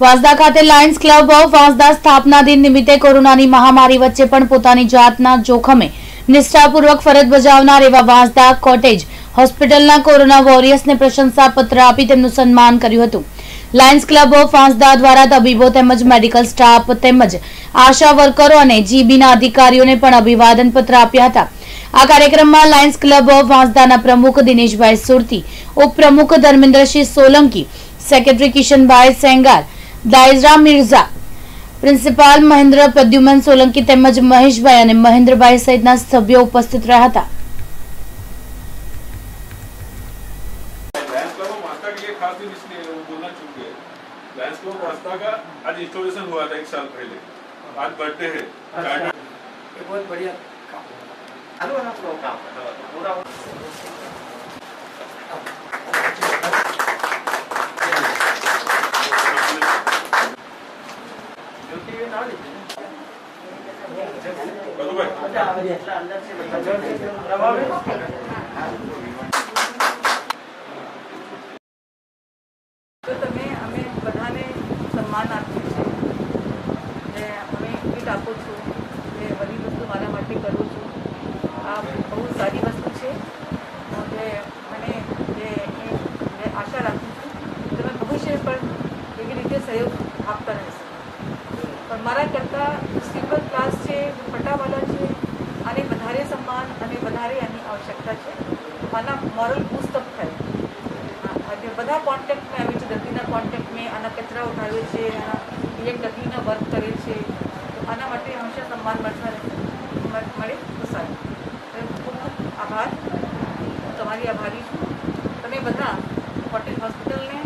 વાંસદા ખાતે Lions club of Vansda સ્થાપના દિન નિમિત્તે કોરોનાની મહામારી વચ્ચે પણ પોતાની જાતના જોખમે નિષ્ઠાપૂર્વક ફરજ બજાવનાર એવા વાંસદા કોટેજ હોસ્પિટલના કોરોના વોરિયર્સને પ્રશંસાપત્ર આપી તેમનું સન્માન કર્યું હતું. લાયન્સ ક્લબ ઓફ વાંસદા દ્વારા તબીબો તેમજ મેડિકલ સ્ટાફ તેમજ આશા વર્કરો અને જીબીના અધિકારીઓને પણ અભિવાદન પત્ર આપ્યા હતા. આ કાર્યક્રમમાં લાયન્સ ક્લબ ઓફ વાંસદાના પ્રમુખ દિનેશભાઈ સુરતી, ઉપપ્રમુખ ધર્મેન્દ્રસિંહ સોલંકી, સેક્રેટરી કિશનભાઈ સેંગાર દાયઝરા મિર્ઝા પ્રિન્સિપાલ મહેન્દ્ર પ્રદ્યુમન સોલંકી તેમજ મહેશભાઈ અને મહેન્દ્રભાઈ સહિતના સભ્યો ઉપસ્થિત રહ્યા હતા लायंस क्लब ऑफ मास्टर के लिए खास दिन સન્માન આપ્યું છે ને અમે આપો છો જે બધી વસ્તુ મારા માટે કરું છું આ બહુ સારી વસ્તુ છે એટલે મને જે આશા રાખું છું તમે ભવિષ્ય પણ એવી રીતે સહયોગ આપતા રહેશો મારા કરતાં સિમ્પલ ક્લાસ છે પટાવાલા છે આને વધારે સન્માન અને વધારે આની આવશ્યકતા છે. આના મોરલ પુસ્તક થાય. આજે બધા કોન્ટેક્ટમાં આવે છે, દર્દીના કોન્ટેક્ટમાં આના કચરા ઉઠાવે છે, આના એક દર્દીના વર્ક કરે છે. આના માટે હંમેશા સન્માન મળતા મળે તો સારું. ખૂબ ખૂબ આભાર. તમારી આભારી છું. તમે બધા હોટેલ હોસ્પિટલને